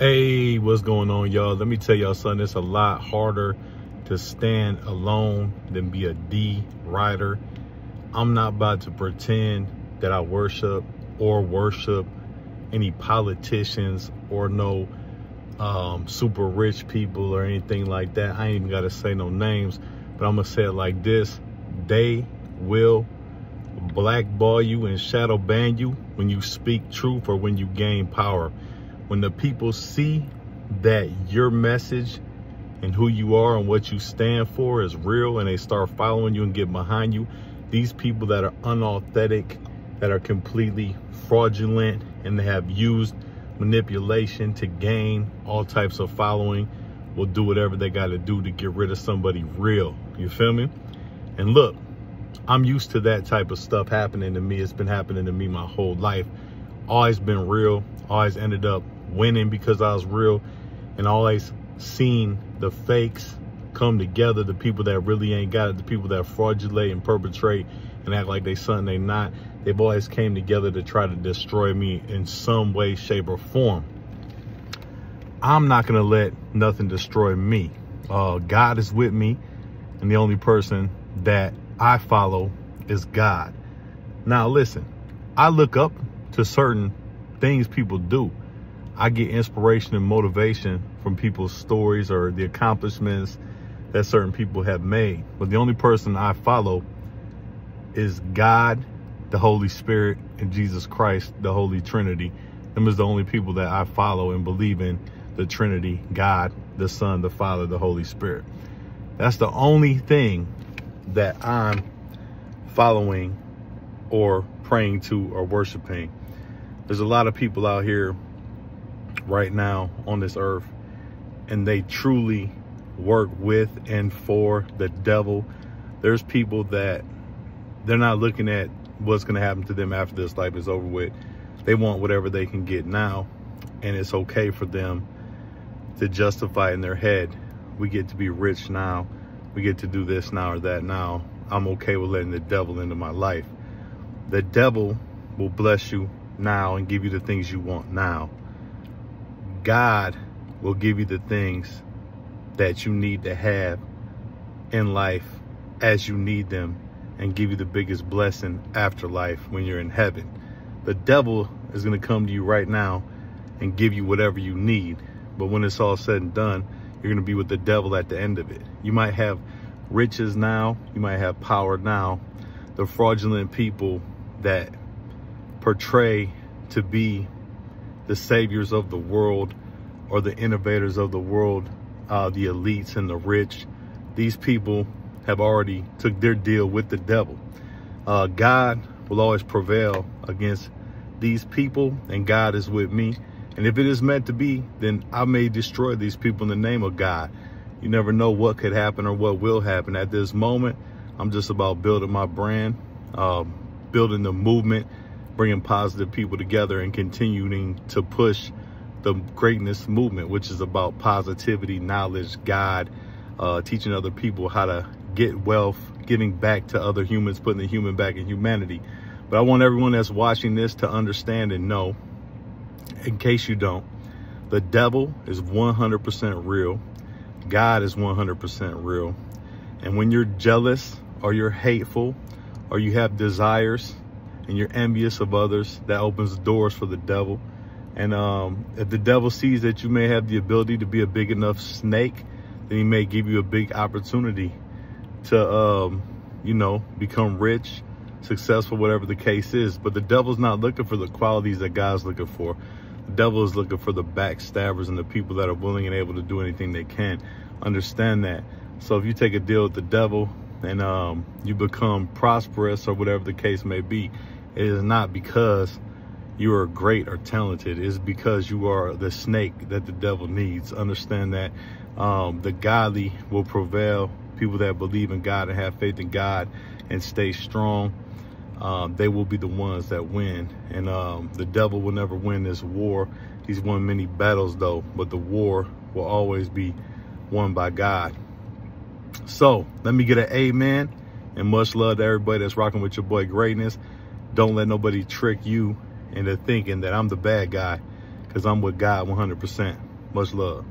Hey, what's going on, y'all? Let me tell y'all something. It's a lot harder to stand alone than be a D rider. I'm not about to pretend that I worship or worship any politicians or no um, super rich people or anything like that. I ain't even got to say no names, but I'm going to say it like this. They will blackball you and shadow ban you when you speak truth or when you gain power when the people see that your message and who you are and what you stand for is real and they start following you and get behind you, these people that are unauthentic, that are completely fraudulent and they have used manipulation to gain all types of following will do whatever they got to do to get rid of somebody real. You feel me? And look, I'm used to that type of stuff happening to me. It's been happening to me my whole life. Always been real, always ended up winning because I was real and always seen the fakes come together, the people that really ain't got it, the people that fraudulate and perpetrate and act like they something they not. They've always came together to try to destroy me in some way, shape, or form. I'm not gonna let nothing destroy me. Uh, God is with me, and the only person that I follow is God. Now listen, I look up to certain things people do. I get inspiration and motivation from people's stories or the accomplishments that certain people have made. But the only person I follow is God, the Holy Spirit, and Jesus Christ, the Holy Trinity. Them is the only people that I follow and believe in the Trinity, God, the Son, the Father, the Holy Spirit. That's the only thing that I'm following or praying to or worshiping. There's a lot of people out here right now on this earth and they truly work with and for the devil. There's people that they're not looking at what's going to happen to them after this life is over with. They want whatever they can get now, and it's okay for them to justify in their head, we get to be rich now, we get to do this now or that now. I'm okay with letting the devil into my life. The devil will bless you now and give you the things you want now. God will give you the things that you need to have in life as you need them and give you the biggest blessing after life when you're in heaven. The devil is going to come to you right now and give you whatever you need. But when it's all said and done, you're going to be with the devil at the end of it. You might have riches now, you might have power now. The fraudulent people that portray to be the saviors of the world or the innovators of the world, uh, the elites and the rich. These people have already took their deal with the devil. Uh, God will always prevail against these people and God is with me. And if it is meant to be, then I may destroy these people in the name of God. You never know what could happen or what will happen. At this moment, I'm just about building my brand, um, building the movement, bringing positive people together and continuing to push the greatness movement, which is about positivity, knowledge, God, uh, teaching other people how to get wealth, giving back to other humans, putting the human back in humanity. But I want everyone that's watching this to understand and know, in case you don't, the devil is 100% real. God is 100% real. And when you're jealous or you're hateful or you have desires and you're envious of others, that opens doors for the devil. And um, if the devil sees that you may have the ability to be a big enough snake, then he may give you a big opportunity to, um, you know, become rich, successful, whatever the case is. But the devil's not looking for the qualities that God's looking for. The devil is looking for the backstabbers and the people that are willing and able to do anything they can. Understand that. So if you take a deal with the devil and um, you become prosperous or whatever the case may be, it is not because you are great or talented It's because you are the snake that the devil needs. Understand that um, the godly will prevail. People that believe in God and have faith in God and stay strong, um, they will be the ones that win. And um, the devil will never win this war. He's won many battles though, but the war will always be won by God. So let me get an amen and much love to everybody that's rocking with your boy greatness. Don't let nobody trick you into thinking that I'm the bad guy because I'm with God 100%. Much love.